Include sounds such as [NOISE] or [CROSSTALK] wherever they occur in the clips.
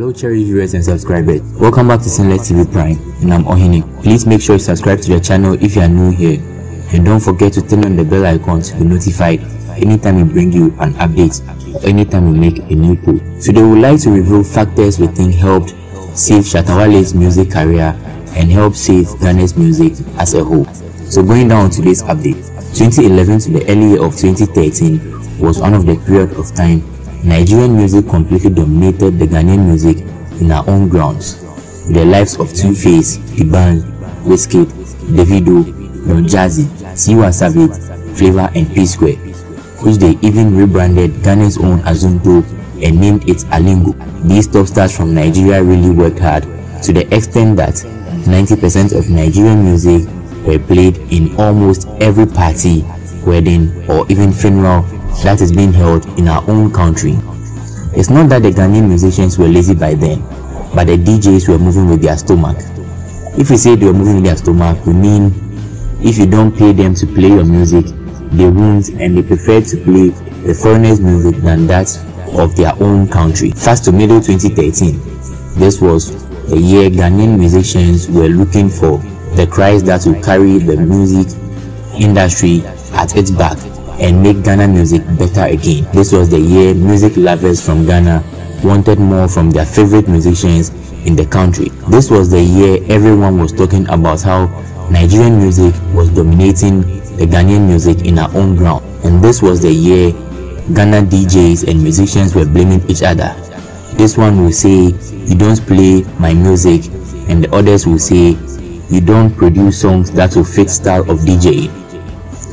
Hello cherished viewers and subscribers, welcome back to Sinless TV Prime and I'm Ohini. Please make sure you subscribe to the channel if you are new here and don't forget to turn on the bell icon to be notified anytime we bring you an update or anytime we make a new post. Today we would like to reveal factors we think helped save Shatta Wale's music career and help save Ghana's music as a whole. So going down to today's update, 2011 to the early year of 2013 was one of the period of time Nigerian music completely dominated the Ghanaian music in our own grounds, with the lives of 2Face, D'banj, Wizkid, Davido, Don Jazzy, Tiwa Savage, Flavour and P-Square, which they even rebranded Ghana's own Azonto and named it Alingo. These top stars from Nigeria really worked hard to the extent that 90% of Nigerian music were played in almost every party, wedding or even funeral that is being held in our own country. It's not that the Ghanaian musicians were lazy by then, but the DJs were moving with their stomach. If we say they were moving with their stomach, we mean if you don't pay them to play your music, they won't and they prefer to play the foreigners' music than that of their own country. Fast to middle 2013, this was the year Ghanaian musicians were looking for the Christ that will carry the music industry at its back and make Ghana music better again. This was the year music lovers from Ghana wanted more from their favorite musicians in the country. This was the year everyone was talking about how Nigerian music was dominating the Ghanaian music in our own ground. And this was the year Ghana DJs and musicians were blaming each other. This one will say, you don't play my music and the others will say, you don't produce songs that will fit style of DJing.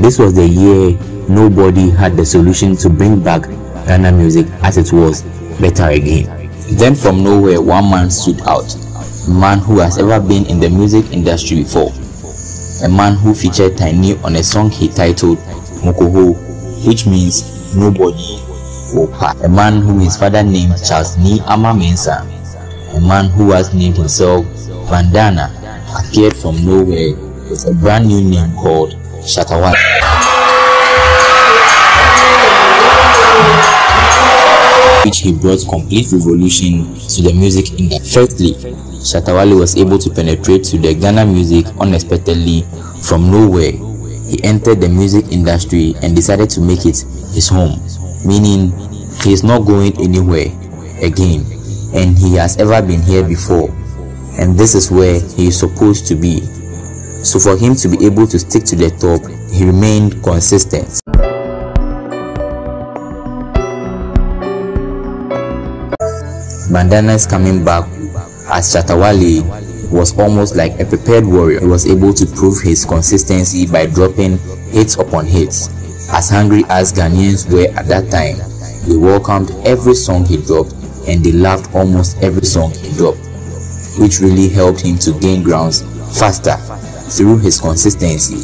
This was the year nobody had the solution to bring back Ghana music as it was better again. Then from nowhere one man stood out, a man who has ever been in the music industry before, a man who featured Tinny on a song he titled Mokoho, which means nobody will pass, a man whom his father named Charles Nii Armah a man who has named himself Bandana, appeared from nowhere with a brand new name called Shatta which he brought complete revolution to the music industry. Firstly, Shatta Wale was able to penetrate to the Ghana music unexpectedly from nowhere. He entered the music industry and decided to make it his home, meaning he is not going anywhere again and he has ever been here before and this is where he is supposed to be. So for him to be able to stick to the top, he remained consistent. Bandana is coming back as Shatta Wale was almost like a prepared warrior. He was able to prove his consistency by dropping hits upon hits. As hungry as Ghanaians were at that time, they welcomed every song he dropped and they loved almost every song he dropped, which really helped him to gain grounds faster through his consistency.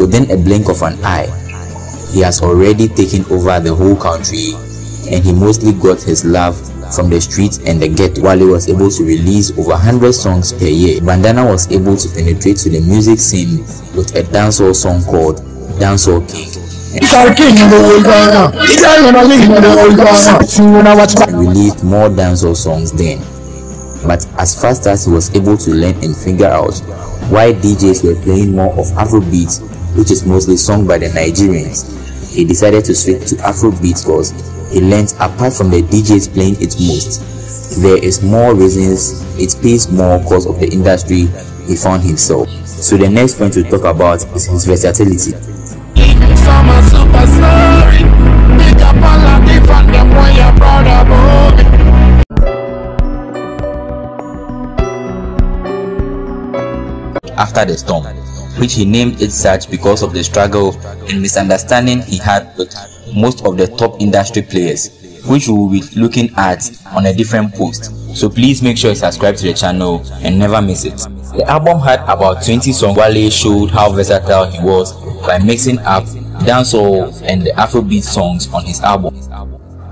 Within a blink of an eye, he has already taken over the whole country and he mostly got his love from the streets and the ghetto. Wale was able to release over 100 songs per year. Bandana was able to penetrate to the music scene with a dancehall song called Dancehall King. Released more dancehall songs then. But as fast as he was able to learn and figure out why DJs were playing more of Afrobeats, which is mostly sung by the Nigerians, he decided to switch to Afrobeats because he learned apart from the DJs playing it most, there is more reasons it pays more because of the industry he found himself. So the next point to talk about is his versatility. After the storm, which he named it such because of the struggle and misunderstanding he had with most of the top industry players, which we will be looking at on a different post. So please make sure you subscribe to the channel and never miss it. The album had about 20 songs. Wale showed how versatile he was by mixing up dancehall and the Afrobeat songs on his album.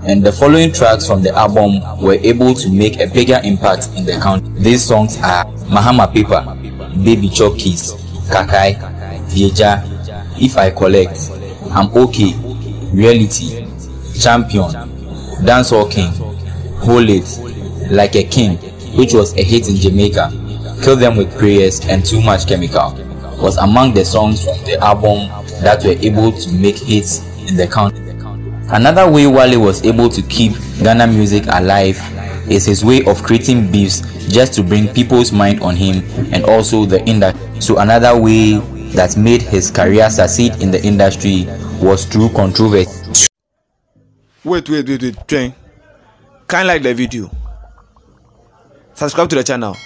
And the following tracks from the album were able to make a bigger impact in the country. These songs are Mahama Paper, Baby Chop Kiss, Kakai, Vieja, If I Collect, I'm Okay, Reality, Champion, Dancehall King, Hold It, Like a King, which was a hit in Jamaica, Kill Them With Prayers and Too Much Chemical was among the songs from the album that were able to make hits in the country. Another way Wale was able to keep Ghana music alive is his way of creating beefs just to bring people's mind on him and also the industry. So another way that made his career succeed in the industry was through controversy. Wait, wait, wait, wait, train. Kind like the video. Subscribe to the channel.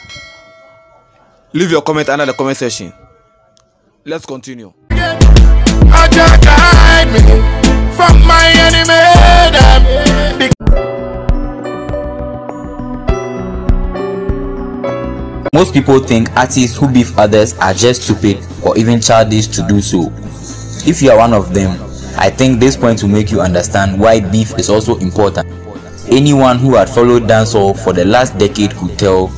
Leave your comment under the comment section. Let's continue. Most people think artists who beef others are just stupid or even childish to do so. If you are one of them, I think this point will make you understand why beef is also important. Anyone who had followed dancehall for the last decade could tell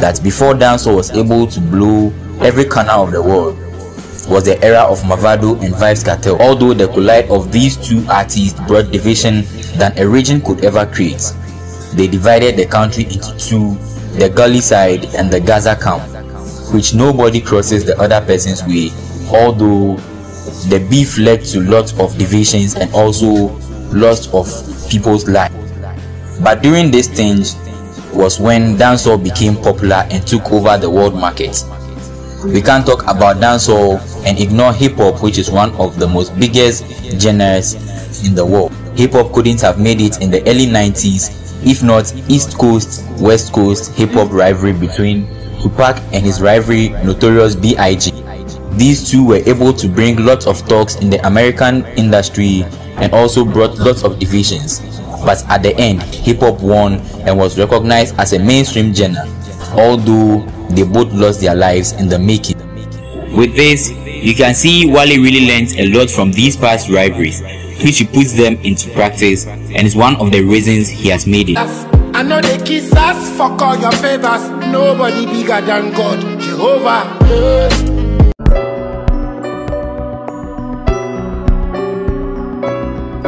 that before dancehall was able to blow every corner of the world was the era of Mavado and Vybz Kartel. Although the collide of these two artists brought division than a region could ever create, they divided the country into two the gully side and the Gaza camp, which nobody crosses the other person's way, although the beef led to lots of divisions and also loss of people's lives. But during this stage was when dancehall became popular and took over the world market. We can't talk about dancehall and ignore hip hop, which is one of the most biggest genres in the world. Hip hop couldn't have made it in the early 90s if not East Coast West Coast hip hop rivalry between Tupac and his rivalry Notorious B.I.G. These two were able to bring lots of talks in the American industry and also brought lots of divisions. But at the end, hip hop won and was recognized as a mainstream genre, although they both lost their lives in the making. With this, you can see Wale really learned a lot from these past rivalries which he puts them into practice and is one of the reasons he has made it. I know they kiss us, fuck all your favors. Nobody bigger than God, Jehovah.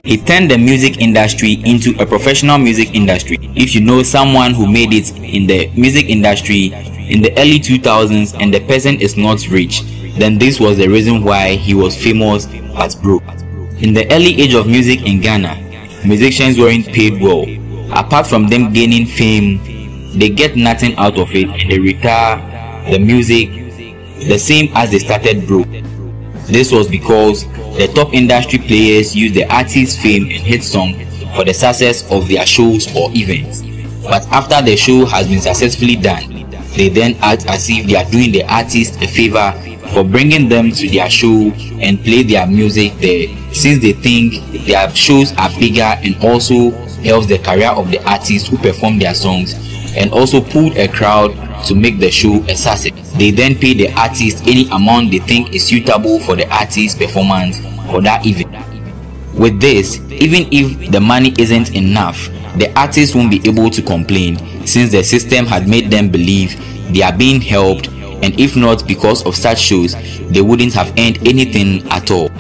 He turned the music industry into a professional music industry. If you know someone who made it in the music industry in the early 2000s and the person is not rich, then this was the reason why he was famous but broke. In the early age of music in Ghana, musicians weren't paid well. Apart from them gaining fame, they get nothing out of it and they retire the music the same as they started broke. This was because the top industry players use the artist's fame and hit song for the success of their shows or events. But after the show has been successfully done, they then act as if they are doing the artist a favor for bringing them to their show and play their music there since they think their shows are bigger and also helps the career of the artists who perform their songs and also pull a crowd to make the show a success. They then pay the artist any amount they think is suitable for the artist's performance for that event. With this, even if the money isn't enough, the artist won't be able to complain since the system had made them believe they are being helped and if not because of such shows, they wouldn't have earned anything at all.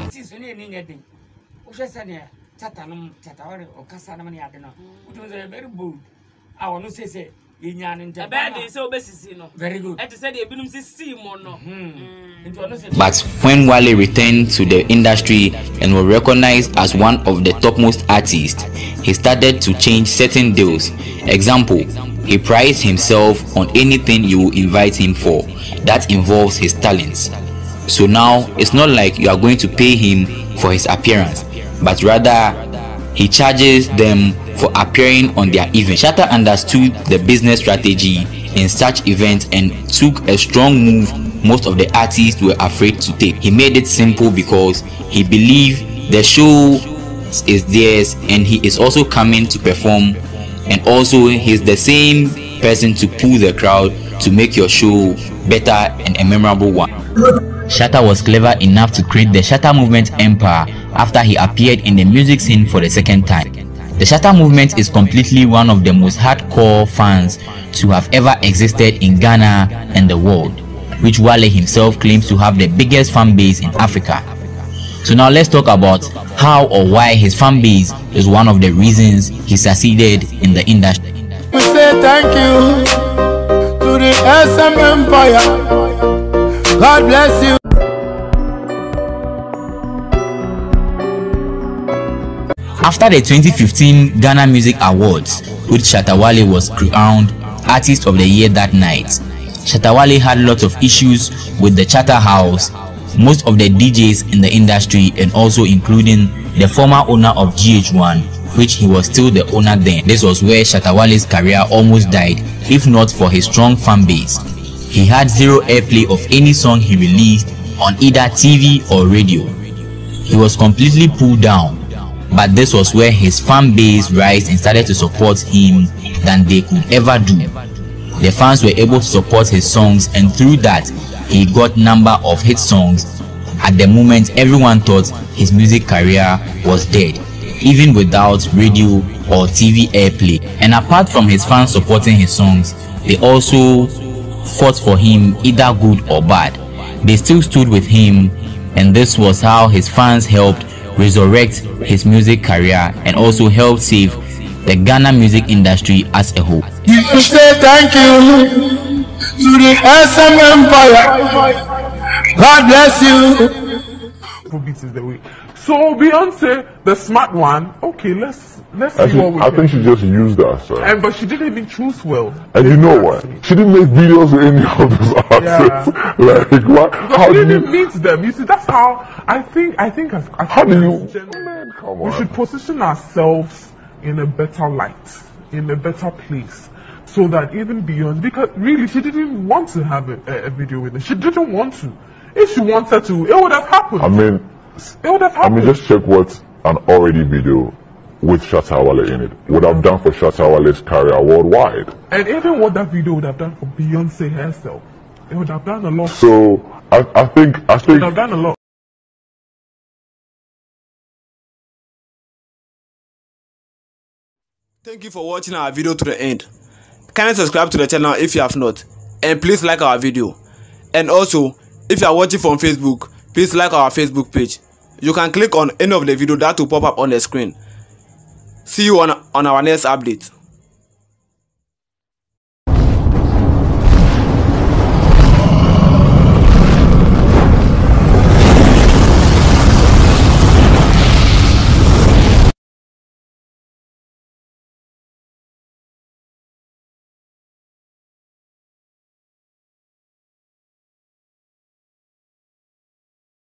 But when Wale returned to the industry and was recognized as one of the topmost artists, he started to change certain deals. Example, he prides himself on anything you invite him for. That involves his talents. So now it's not like you are going to pay him for his appearance, but rather he charges them for appearing on their event. Shatta understood the business strategy in such events and took a strong move most of the artists were afraid to take. He made it simple because he believed the show is theirs and he is also coming to perform and also he's the same person to pull the crowd to make your show better and a memorable one. Shatta was clever enough to create the Shatta Movement empire after he appeared in the music scene for the second time. The Shatta Movement is completely one of the most hardcore fans to have ever existed in Ghana and the world, which Wale himself claims to have the biggest fan base in Africa. So now let's talk about how or why his fan base is one of the reasons he succeeded in the industry. We say thank you to the SM Empire. God bless you. After the 2015 Ghana Music Awards, which Shatta Wale was crowned Artist of the Year that night, Shatta Wale had lots of issues with the Charterhouse, most of the DJs in the industry and also including the former owner of GH1, which he was still the owner then. This was where Shatta Wale's career almost died, if not for his strong fan base. He had zero airplay of any song he released on either TV or radio. He was completely pulled down but this was where his fan base rise and started to support him than they could ever do. The fans were able to support his songs and through that he got number of hit songs. At the moment everyone thought his music career was dead even without radio or TV airplay. And apart from his fans supporting his songs, they also fought for him either good or bad. They still stood with him and this was how his fans helped resurrect his music career and also help save the Ghana music industry as a whole. You say thank you to the SM Empire. God bless you. Afrobeat is the way. So Beyonce, the smart one, okay, let's let's see Actually, what we I think she just used that, sir. and but she didn't even choose well. And you know what? She didn't make videos with any of those artists. [LAUGHS] like, what? Because How she didn't you? meet them. You see, that's how I think. I think as, as How do you? as gen- Man, come we should position ourselves in a better light, in a better place, so that even beyond. Because really, she didn't want to have a, a, video with them. She didn't want to. If she wanted to, it would have happened. I mean, it would have happened. I mean, just check what an already video with Shatta Wale in it would have done for Shatta Wale's career worldwide. and even what that video would have done for Beyonce herself, it would have done a lot. So I, I think I think... It would have done a lot. Thank you for watching our video to the end. Kindly subscribe to the channel if you have not. And please like our video. And also, if you are watching from Facebook, please like our Facebook page. You can click on any of the video that will pop up on the screen. See you on, on our next update.